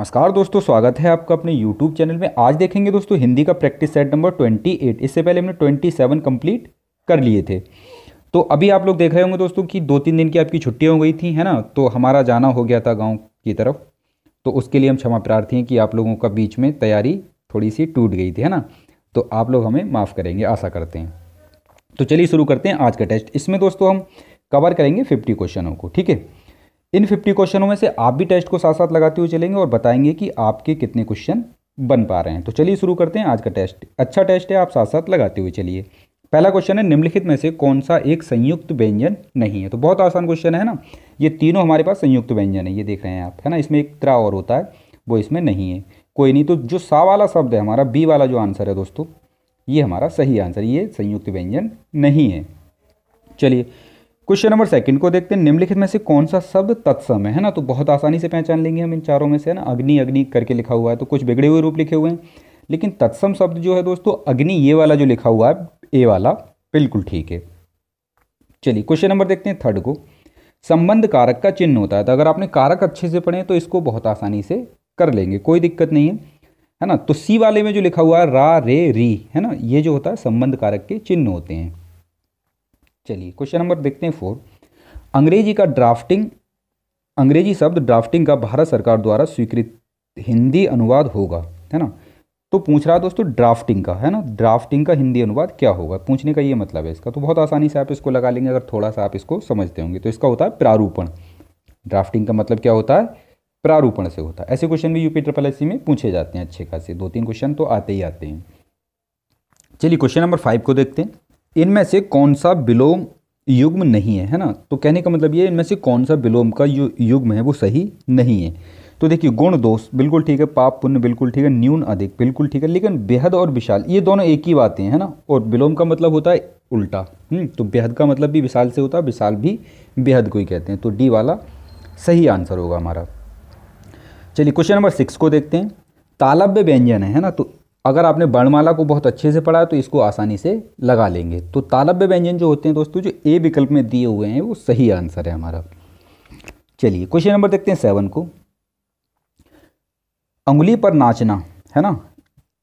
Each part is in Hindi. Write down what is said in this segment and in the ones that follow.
नमस्कार दोस्तों, स्वागत है आपका अपने YouTube चैनल में। आज देखेंगे दोस्तों, हिंदी का प्रैक्टिस सेट नंबर 28 इससे पहले हमने 27 कंप्लीट कर लिए थे। तो अभी आप लोग देख रहे होंगे दोस्तों कि दो तीन दिन की आपकी छुट्टियाँ हो गई थी, है ना? तो हमारा जाना हो गया था गाँव की तरफ़। तो उसके लिए हम क्षमा प्रार्थी हैं कि आप लोगों का बीच में तैयारी थोड़ी सी टूट गई थी, है ना? तो आप लोग हमें माफ़ करेंगे, आशा करते हैं। तो चलिए शुरू करते हैं आज का टेस्ट इसमें दोस्तों हम कवर करेंगे फिफ्टी क्वेश्चनों को, ठीक है? इन 50 क्वेश्चनों में से आप भी टेस्ट को साथ साथ लगाते हुए चलेंगे और बताएँगे कि आपके कितने क्वेश्चन बन पा रहे हैं। तो चलिए शुरू करते हैं। आज का टेस्ट। अच्छा टेस्ट है, आप साथ साथ लगाते हुए चलिए। पहला क्वेश्चन है, निम्नलिखित में से कौन सा एक संयुक्त व्यंजन नहीं है? तो बहुत आसान क्वेश्चन है ना? ये तीनों हमारे पास संयुक्त व्यंजन है, ये देख रहे हैं आप, है ना? इसमें एक त्रा और होता है, वो इसमें नहीं है। कोई नहीं तो जो सा वाला शब्द है हमारा, बी वाला जो आंसर है दोस्तों, ये हमारा सही आंसर, ये संयुक्त व्यंजन नहीं है। चलिए क्वेश्चन नंबर सेकंड को देखते हैं, निम्नलिखित में से कौन सा शब्द तत्सम है ना? तो बहुत आसानी से पहचान लेंगे हम इन चारों में से, है ना? अग्नि अग्नि करके लिखा हुआ है तो कुछ बिगड़े हुए रूप लिखे हुए हैं। लेकिन तत्सम शब्द जो है दोस्तों, अग्नि ये वाला जो लिखा हुआ है, ए वाला, बिल्कुल ठीक है। चलिए क्वेश्चन नंबर देखते हैं थर्ड को। संबंध कारक का चिन्ह होता है तो अगर आपने कारक अच्छे से पढ़े तो इसको बहुत आसानी से कर लेंगे, कोई दिक्कत नहीं है है ना? तो सी वाले में जो लिखा हुआ है, रा, रे, री, है ना? ये जो होता है, संबंध कारक के चिन्ह होते हैं। चलिए क्वेश्चन नंबर देखते हैं फोर। अंग्रेज़ी का ड्राफ्टिंग, अंग्रेज़ी शब्द ड्राफ्टिंग का भारत सरकार द्वारा स्वीकृत हिंदी अनुवाद होगा, है ना? तो पूछ रहा है दोस्तों, ड्राफ्टिंग का, है ना? ड्राफ्टिंग का हिंदी अनुवाद क्या होगा? पूछने का ये मतलब है इसका। तो बहुत आसानी से आप इसको लगा लेंगे, अगर थोड़ा सा आप इसको समझते होंगे। तो इसका होता है प्रारूपण। ड्राफ्टिंग का मतलब क्या होता है? प्रारूपण से होता है। ऐसे क्वेश्चन भी यूपी ट्रिपल एस में पूछे जाते हैं अच्छे खासे। दो तीन क्वेश्चन तो आते ही आते हैं। चलिए क्वेश्चन नंबर फाइव को देखते हैं। इनमें से कौन सा विलोम युग्म नहीं है है ना? तो कहने का मतलब ये इनमें से कौन सा विलोम का यु, युग्म है वो सही नहीं है। तो देखिए गुण दोष बिल्कुल ठीक है पाप पुण्य बिल्कुल ठीक है न्यून अधिक बिल्कुल ठीक है लेकिन बेहद और विशाल ये दोनों एक ही बातें हैं ना? और विलोम का मतलब होता है उल्टा हम्म, तो बेहद का मतलब भी विशाल से होता है विशाल भी बेहद को ही कहते हैं। तो डी वाला सही आंसर होगा हमारा। चलिए क्वेश्चन नंबर सिक्स को देखते हैं। तालब्य व्यंजन है ना? तो अगर आपने वर्णमाला को बहुत अच्छे से पढ़ा है तो इसको आसानी से लगा लेंगे। तो तालब्य व्यंजन जो होते हैं दोस्तों, जो ए विकल्प में दिए हुए हैं, वो सही आंसर है हमारा। चलिए, क्वेश्चन नंबर देखते हैं सेवन को। अंगुली पर नाचना, है ना?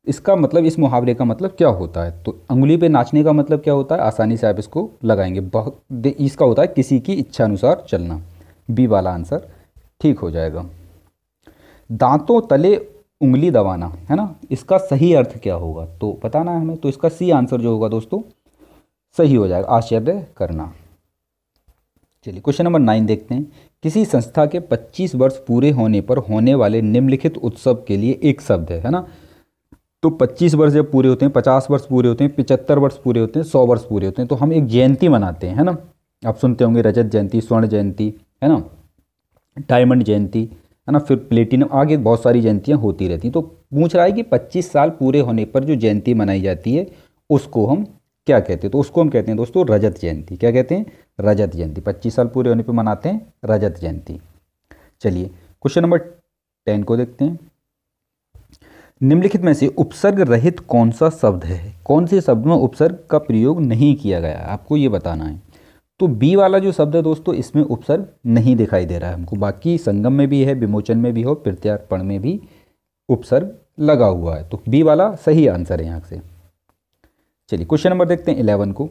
इसका मतलब इस मुहावरे का मतलब क्या होता है? तो अंगुली पे नाचने का मतलब क्या होता है? आसानी से आप इसको लगाएँगे। बहुत इसका होता है किसी की इच्छा अनुसार चलना। बी वाला आंसर ठीक हो जाएगा। दांतों, तले उंगली दबाना, है ना? इसका सही अर्थ क्या होगा? तो बताना है हमें तो इसका सी आंसर जो होगा दोस्तों, सही हो जाएगा, आश्चर्य करना। चलिए क्वेश्चन नंबर नाइन देखते हैं। किसी संस्था के 25 वर्ष पूरे होने पर होने वाले निम्नलिखित उत्सव के लिए एक शब्द है है ना? तो 25 वर्ष जब पूरे होते हैं 50 वर्ष पूरे होते हैं, पिचहत्तर वर्ष पूरे होते हैं 100 वर्ष पूरे होते हैं तो हम एक जयंती मनाते हैं, है ना? आप सुनते होंगे रजत जयंती, स्वर्ण जयंती, है ना? डायमंड जयंती है ना? फिर प्लेटिनम आगे बहुत सारी जयंतियाँ होती रहती तो पूछ रहा है कि 25 साल पूरे होने पर जो जयंती मनाई जाती है, उसको हम क्या कहते हैं? तो उसको हम कहते हैं दोस्तों रजत जयंती। क्या कहते हैं? रजत जयंती। 25 साल पूरे होने पर मनाते हैं रजत जयंती। चलिए, क्वेश्चन नंबर टेन को देखते हैं। निम्नलिखित में से उपसर्ग रहित कौन सा शब्द है? कौन से शब्द में उपसर्ग का प्रयोग नहीं किया गया? आपको ये बताना है। तो बी वाला जो शब्द है दोस्तों इसमें उपसर्ग नहीं दिखाई दे रहा है हमको। बाकी संगम में भी है विमोचन में भी हो प्रत्यार्पण में भी उपसर्ग लगा हुआ है। तो बी वाला सही आंसर है यहाँ से। चलिए क्वेश्चन नंबर देखते हैं इलेवन को।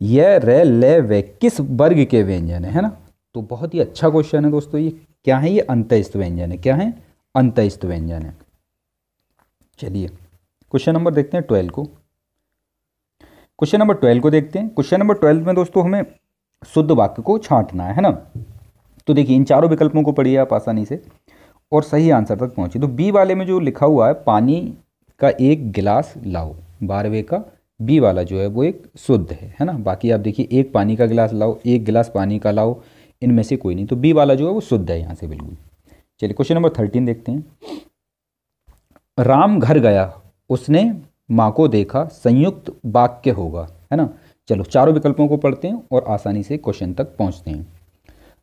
यह रे ले वे किस वर्ग के व्यंजन है, ना? तो बहुत ही अच्छा क्वेश्चन है दोस्तों ये क्या है ये अंतस्त व्यंजन है। क्या है? अंतस्त व्यंजन है। चलिए क्वेश्चन नंबर देखते हैं ट्वेल्व को। क्वेश्चन नंबर ट्वेल्व को देखते हैं। क्वेश्चन नंबर ट्वेल्व में दोस्तों हमें शुद्ध वाक्य को छांटना है ना? तो देखिए, इन चारों विकल्पों को पढ़िए आप आसानी से और सही आंसर तक पहुँचे तो बी वाले में जो लिखा हुआ है, पानी का एक गिलास लाओ, बारहवें का बी वाला जो है वो एक शुद्ध है है ना? बाकी आप देखिए, एक पानी का गिलास लाओ, एक गिलास पानी का लाओ, इनमें से कोई नहीं। तो बी वाला जो है वो शुद्ध है यहाँ से बिल्कुल। चलिए, क्वेश्चन नंबर थर्टीन देखते हैं। राम घर गया, उसने माँ को देखा, संयुक्त वाक्य होगा, है ना? चलो, चारों विकल्पों को पढ़ते हैं और आसानी से क्वेश्चन तक पहुँचते हैं।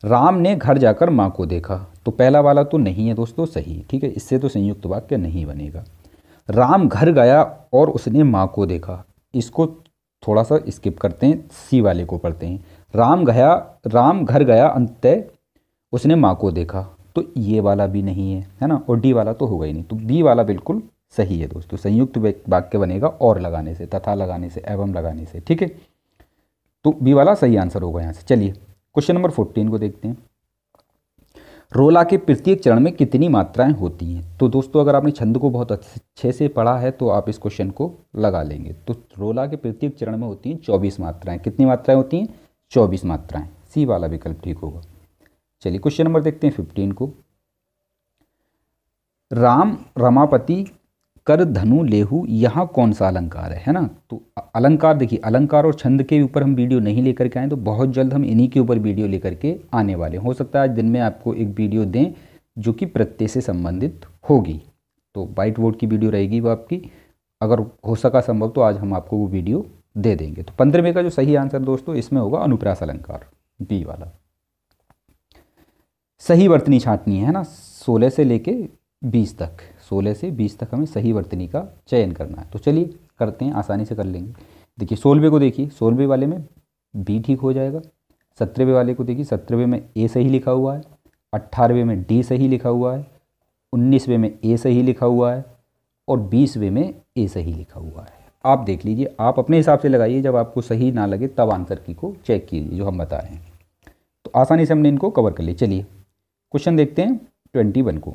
राम ने घर जाकर माँ को देखा तो पहला वाला तो नहीं है दोस्तों, सही, ठीक है, इससे तो संयुक्त वाक्य नहीं बनेगा। राम घर गया और उसने माँ को देखा, इसको थोड़ा सा स्किप करते हैं, सी वाले को पढ़ते हैं। राम गया, राम घर गया अंत उसने माँ को देखा तो ये वाला भी नहीं है है ना, और डी वाला तो होगा ही नहीं तो बी वाला बिल्कुल सही है दोस्तों, संयुक्त वाक्य बनेगा और लगाने से, तथा लगाने से, एवं लगाने से, ठीक है। तो बी वाला सही आंसर होगा यहाँ से। चलिए क्वेश्चन नंबर फोर्टीन को देखते हैं। रोला के प्रत्येक चरण में कितनी मात्राएँ होती हैं? तो दोस्तों, अगर आपने छंद को बहुत अच्छे से पढ़ा है तो आप इस क्वेश्चन को लगा लेंगे। तो रोला के प्रत्येक चरण में होती हैं चौबीस मात्राएँ। कितनी मात्राएँ होती हैं? चौबीस मात्राएँ। सी वाला विकल्प ठीक होगा। चलिए क्वेश्चन नंबर देखते हैं फिफ्टीन को। राम रमापति कर धनु लेहू, यहाँ कौन सा अलंकार है है ना? तो अलंकार देखिए, अलंकार और छंद के ऊपर हम वीडियो नहीं लेकर के आए तो बहुत जल्द हम इन्हीं के ऊपर वीडियो लेकर के आने वाले हो। सकता है आज दिन में आपको एक वीडियो दें जो कि प्रत्यय से संबंधित होगी। तो वाइट बोर्ड की वीडियो रहेगी वो आपकी। अगर हो सका संभव तो आज हम आपको वो वीडियो दे देंगे। तो पंद्रहवें का जो सही आंसर दोस्तों, इसमें होगा अनुप्रास अलंकार, बी वाला। सही वर्तनी छाटनी है ना? सोलह से लेके बीस तक। सोलह से बीस तक हमें सही वर्तनी का चयन करना है। तो चलिए करते हैं, आसानी से कर लेंगे। देखिए, सोलहवें को देखिए, सोलहवें वाले में बी ठीक हो जाएगा। सत्रहवें वाले को देखिए, सत्रहवें में ए सही लिखा हुआ है, अट्ठारहवें में डी सही लिखा हुआ है, उन्नीसवें में ए सही लिखा हुआ है और बीसवें में ए सही लिखा हुआ है। आप देख लीजिए, आप अपने हिसाब से लगाइए, जब आपको सही ना लगे तब आंसर की को चेक कीजिए, जो हम बता रहे हैं। तो आसानी से हमने इनको कवर कर लिए। चलिए, क्वेश्चन देखते हैं ट्वेंटी वन को।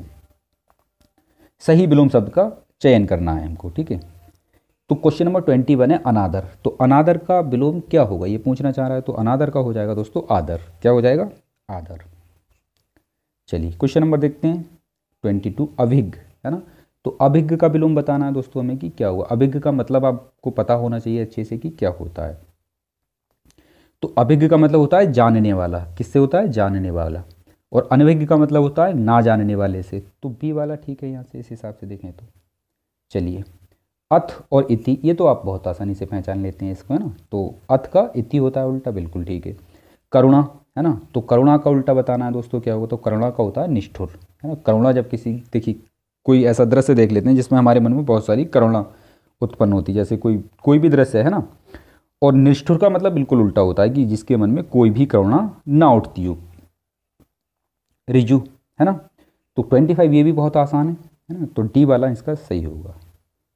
सही विलोम शब्द का चयन करना है हमको, ठीक है? तो क्वेश्चन नंबर ट्वेंटी वन है अनादर। तो अनादर का विलोम क्या होगा? ये पूछना चाह रहा है तो अनादर का हो जाएगा दोस्तों आदर। क्या हो जाएगा? आदर। चलिए क्वेश्चन नंबर देखते हैं। ट्वेंटी टू अभिज्ञ, है ना? तो अभिज्ञ का विलोम बताना है दोस्तों हमें कि क्या हुआ? अभिज्ञ का मतलब आपको पता होना चाहिए अच्छे से कि क्या होता है। तो अभिज्ञ का मतलब होता है जानने वाला। किससे होता है? जानने वाला। और अनभिज्ञ का मतलब होता है ना जानने वाले से। तो बी वाला ठीक है यहाँ से, इस हिसाब से देखें तो। चलिए, अथ और इति, ये तो आप बहुत आसानी से पहचान लेते हैं इसको, है ना? तो अथ का इति होता है उल्टा, बिल्कुल ठीक है। करुणा, है ना? तो करुणा का उल्टा बताना है दोस्तों, क्या होगा? तो करुणा का होता है निष्ठुर, है ना? करुणा जब किसी, देखिए, कोई ऐसा दृश्य देख लेते हैं जिसमें हमारे मन में बहुत सारी करुणा उत्पन्न होती है, जैसे कोई कोई भी दृश्य है ना? और निष्ठुर का मतलब बिल्कुल उल्टा होता है कि जिसके मन में कोई भी करुणा ना उठती हो। रिजु, है ना? तो ट्वेंटी फाइव ये भी बहुत आसान है है ना? तो डी वाला इसका सही होगा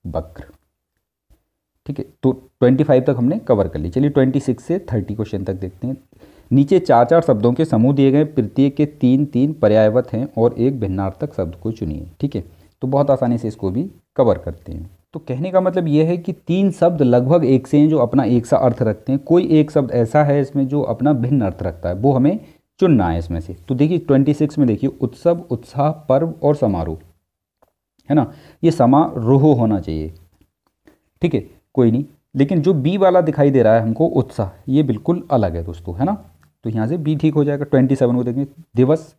बक्र ठीक है तो ट्वेंटी फाइव तक हमने कवर कर ली। चलिए ट्वेंटी सिक्स से थर्टी क्वेश्चन तक देखते हैं। नीचे चार चार शब्दों के समूह दिए गए प्रत्येक के तीन तीन पर्यायवत हैं और एक भिन्नार्थक शब्द को चुनिए, ठीक है? तो बहुत आसानी से इसको भी कवर करते हैं। तो कहने का मतलब ये है कि तीन शब्द लगभग एक से हैं, जो अपना एक सा अर्थ रखते हैं। कोई एक शब्द ऐसा है इसमें जो अपना भिन्न अर्थ रखता है। वो हमें चुनना है इसमें से। तो देखिए ट्वेंटी सिक्स में देखिए, उत्सव, उत्साह, पर्व और समारोह, है ना? ये समारोह होना चाहिए। ठीक है? कोई नहीं। लेकिन जो बी वाला दिखाई दे रहा है हमको, उत्साह, ये बिल्कुल अलग है दोस्तों, है ना? तो यहाँ से बी ठीक हो जाएगा ट्वेंटी सेवन को देखिए, दिवस,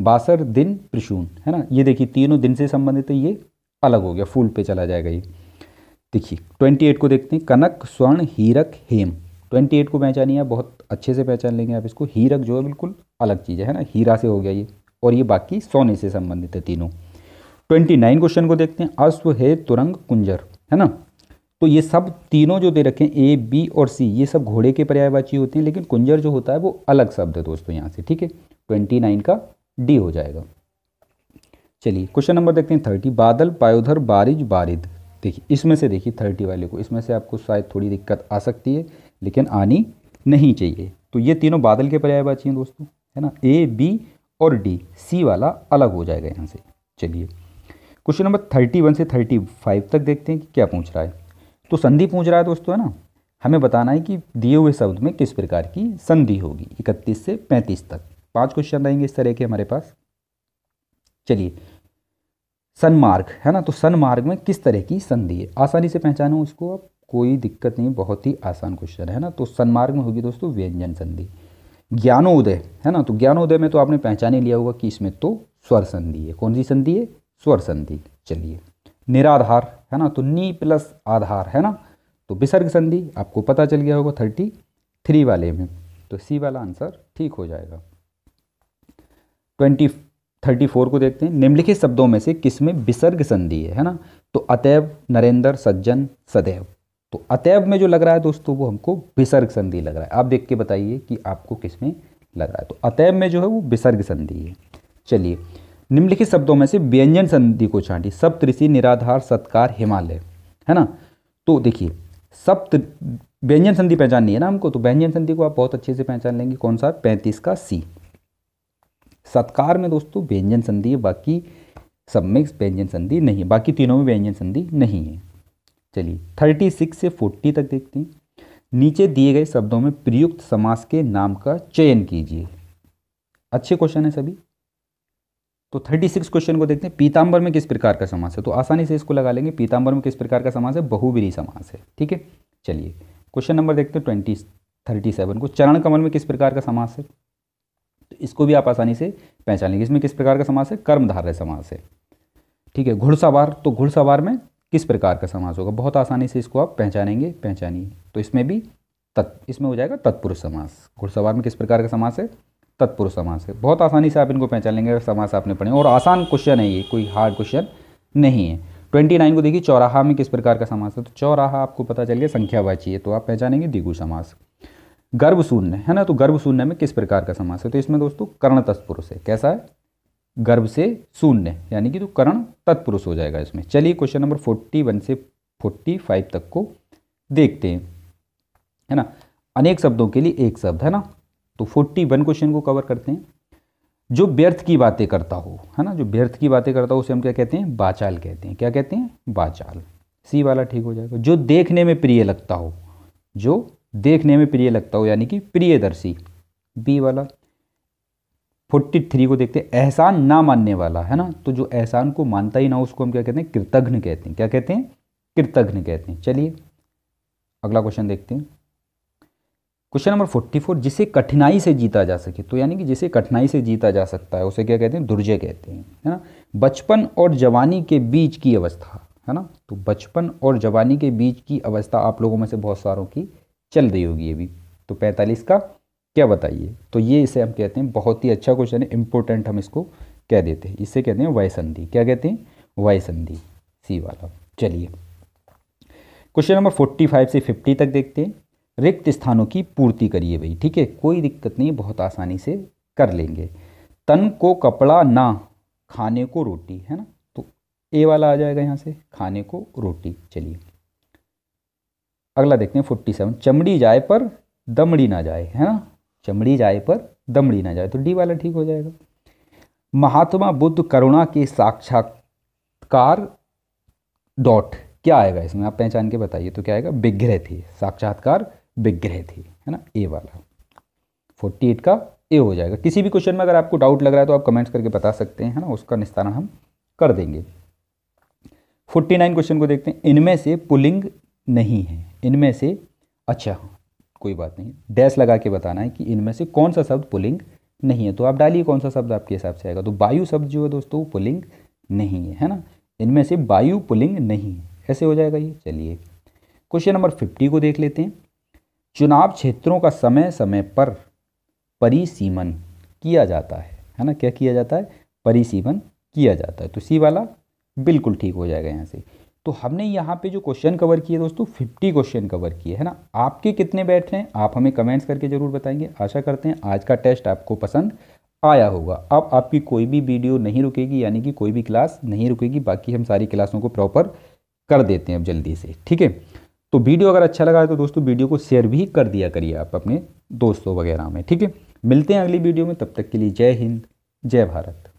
बासर, दिन प्रसून है ना? ये देखिए, तीनों दिन से संबंधित है, ये अलग हो गया, फूल पे चला जाएगा ये। देखिए ट्वेंटी एट को देखते हैं, कनक, स्वर्ण, हीरक, हेम। ट्वेंटी एट को पहचानिए बहुत अच्छे से पहचान लेंगे आप इसको। हीरक जो है बिल्कुल अलग चीज़ है ना, हीरा से हो गया ये, और ये बाकी सोने से संबंधित है तीनों। ट्वेंटी नाइन क्वेश्चन को देखते हैं, अश्व है तुरंग, कुंजर, है ना? तो ये सब तीनों जो दे रखे हैं, ए, बी और सी, ये सब घोड़े के पर्यायवाची होते हैं, लेकिन कुंजर जो होता है वो अलग शब्द है दोस्तों यहाँ से, ठीक है? ट्वेंटी नाइन का डी हो जाएगा। चलिए, क्वेश्चन नंबर देखते हैं, थर्टी। बादल, पायोधर बारिज बारिद। देखिए, इसमें से देखिए, थर्टी वाले को, इसमें से आपको शायद थोड़ी दिक्कत आ सकती है। लेकिन आनी नहीं चाहिए। तो ये तीनों बादल के पर्यायवाची हैं दोस्तों, है ना? ए बी और डी सी वाला अलग हो जाएगा यहाँ से। चलिए, क्वेश्चन नंबर थर्टी वन से थर्टी फाइव तक देखते हैं कि क्या पूछ रहा है। तो संधि पूछ रहा है दोस्तों, है ना? हमें बताना है कि दिए हुए शब्द में किस प्रकार की संधि होगी? इकतीस से पैंतीस तक। पाँच क्वेश्चन रहेंगे इस तरह के हमारे पास। चलिए, सनमार्ग, है ना? तो सनमार्ग में किस तरह की संधि है? आसानी से पहचानो उसको आप। कोई दिक्कत नहीं, बहुत ही आसान क्वेश्चन है ना? तो सन्मार्ग में होगी दोस्तों व्यंजन संधि। ज्ञानोदय, है ना? तो ज्ञानोदय में तो आपने पहचान ही लिया होगा कि इसमें तो स्वर संधि है। कौन सी संधि है? स्वर संधि। चलिए, निराधार, है ना? तो नी प्लस आधार, है ना? तो विसर्ग संधि, आपको पता चल गया होगा थर्टी। थ्री वाले में तो सी वाला आंसर ठीक हो जाएगा। ट्वेंटी, थर्टी फोर को देखते हैं। निम्नलिखित शब्दों में से किसमें विसर्ग संधि है है ना? तो अतैव नरेंद्र, सज्जन, सदैव। तो अतैव में जो लग रहा है दोस्तों, वो हमको विसर्ग संधि लग रहा है। आप देख के बताइए कि आपको किसमें लग रहा है। तो अतैव में जो है वो विसर्ग संधि है। चलिए, निम्नलिखित शब्दों में से व्यंजन संधि को छांटी। सप्त ऋषि निराधार, सत्कार, हिमालय, है ना? तो देखिए, सप्त व्यंजन संधि पहचाननी है ना हमको तो व्यंजन संधि को आप बहुत अच्छे से पहचान लेंगे। कौन सा? पैंतीस का सी। सत्कार में दोस्तों, व्यंजन संधि है, बाकी सब में व्यंजन संधि नहीं बाकी तीनों में व्यंजन संधि नहीं है। चलिए थर्टी सिक्स से फोर्टी तक देखते हैं। नीचे दिए गए शब्दों में प्रयुक्त समास के नाम का चयन कीजिए। अच्छे क्वेश्चन है सभी। तो थर्टी सिक्स क्वेश्चन को देखते हैं। पीताम्बर में किस प्रकार का समास है? तो आसानी से इसको लगा लेंगे। पीताम्बर में किस प्रकार का समास है? बहुबिरी समास है। ठीक है? चलिए क्वेश्चन नंबर देखते हैं। ट्वेंटी थर्टी सेवन को। चरण कमल में किस प्रकार का समास है? तो इसको भी आप आसानी से पहचान लेंगे। इसमें किस प्रकार का समास है? कर्मधारय समास है। ठीक है? घुड़सवार। तो घुड़सवार में किस प्रकार का समास होगा? बहुत आसानी से इसको आप पहचानेंगे, पहचानिए। तो इसमें भी तत्, इसमें हो जाएगा तत्पुरुष समास। घुड़सवार में किस प्रकार का समास है? तत्पुरुष समास है। बहुत आसानी से आप इनको पहचान लेंगे समास आपने पढ़े और आसान क्वेश्चन है ये, कोई हार्ड क्वेश्चन नहीं है। ट्वेंटी नाइन को देखिए, चौराहा में किस प्रकार का समास है? तो चौराहा आपको पता चल गया, संख्यावाची है। तो आप पहचानेंगे दिगु समास। गर्भ शून्य है ना? तो गर्भ शून्य में किस प्रकार का समास है? तो इसमें दोस्तों कर्ण तत्पुरुष है। कैसा है? गर्भ से शून्य, यानी कि तो करण तत्पुरुष हो जाएगा इसमें। चलिए क्वेश्चन नंबर फोर्टी वन से फोर्टी फाइव तक को देखते हैं। है ना? अनेक शब्दों के लिए एक शब्द, है ना? तो फोर्टी वन क्वेश्चन को कवर करते हैं। जो व्यर्थ की बातें करता हो, है ना? जो व्यर्थ की बातें करता हो, उसे हम क्या कहते हैं? बाचाल कहते हैं। क्या कहते हैं? बाचाल। सी वाला ठीक हो जाएगा। जो देखने में प्रिय लगता हो, जो देखने में प्रिय लगता हो, यानी कि प्रियदर्शी। बी वाला फोर्टी थ्री को देखते हैं, एहसान ना मानने वाला, है ना? तो जो एहसान को मानता ही ना, उसको हम क्या कहते हैं? कृतघ्न कहते हैं। क्या कहते हैं? कृतघ्न कहते हैं। चलिए, अगला क्वेश्चन देखते हैं। क्वेश्चन नंबर फोर्टी फोर जिसे कठिनाई से जीता जा सके तो यानी कि जिसे कठिनाई से जीता जा सकता है, उसे क्या कहते हैं? दुर्जय कहते हैं, है ना? बचपन और जवानी के बीच की अवस्था, है ना? तो बचपन और जवानी के बीच की अवस्था आप लोगों में से बहुत सारों की चल रही होगी अभी। तो पैंतालीस का क्या बताइए? तो ये इसे हम कहते हैं बहुत ही अच्छा क्वेश्चन है इंपॉर्टेंट हम इसको कह देते हैं। इसे कहते हैं वाय संधि क्या कहते हैं? वाय संधि सी वाला। चलिए। क्वेश्चन नंबर फोर्टी फाइव से फिफ्टी तक देखते हैं। रिक्त स्थानों की पूर्ति करिए भाई, ठीक है? कोई दिक्कत नहीं, बहुत आसानी से कर लेंगे। तन को कपड़ा ना, खाने को रोटी, है ना? तो ए वाला आ जाएगा यहाँ से, खाने को रोटी। चलिए। अगला देखते हैं फोर्टी सेवन चमड़ी जाए पर दमड़ी ना जाए, है ना? चमड़ी जाए पर दमड़ी ना जाए तो डी वाला ठीक हो जाएगा। महात्मा बुद्ध करुणा के साक्षात्कार डॉट, क्या आएगा इसमें? आप पहचान के बताइए तो क्या आएगा? विग्रह थी, साक्षात्कार विग्रह थी, है ना? ए वाला। फोर्टी एट का ए हो जाएगा। किसी भी क्वेश्चन में अगर आपको डाउट लग रहा है तो आप कमेंट्स करके बता सकते हैं, है ना? उसका निस्तारण हम कर देंगे। फोर्टी नाइन क्वेश्चन को देखते हैं। इनमें से पुलिंग नहीं है। इनमें से अच्छा कोई बात नहीं। डैश लगा के बताना है कि इनमें से कौन सा शब्द पुलिंग नहीं है। तो आप डालिए कौन सा शब्द आपके हिसाब से आएगा। तो वायु शब्द जो है दोस्तों पुलिंग नहीं है है ना? इनमें से वायु पुलिंग नहीं है। ऐसे हो जाएगा ये। चलिए, क्वेश्चन नंबर फिफ्टी को देख लेते हैं। चुनाव क्षेत्रों का समय समय पर परिसीमन किया जाता है। है ना? क्या किया जाता है? परिसीमन किया जाता है। तो सी वाला बिल्कुल ठीक हो जाएगा यहाँ से। तो हमने यहाँ पे जो क्वेश्चन कवर किए दोस्तों 50 क्वेश्चन कवर किए, है ना? आपके कितने बैठ रहे हैं? आप हमें कमेंट्स करके ज़रूर बताएँगे। आशा करते हैं आज का टेस्ट आपको पसंद आया होगा। अब आपकी कोई भी वीडियो नहीं रुकेगी, यानी कि कोई भी क्लास नहीं रुकेगी, बाकी हम सारी क्लासों को प्रॉपर कर देते हैं अब जल्दी से, ठीक है? तो वीडियो अगर अच्छा लगा है तो दोस्तों वीडियो को शेयर भी कर दिया करिए आप अपने दोस्तों वगैरह में, ठीक है? मिलते हैं अगली वीडियो में, तब तक के लिए जय हिंद, जय भारत।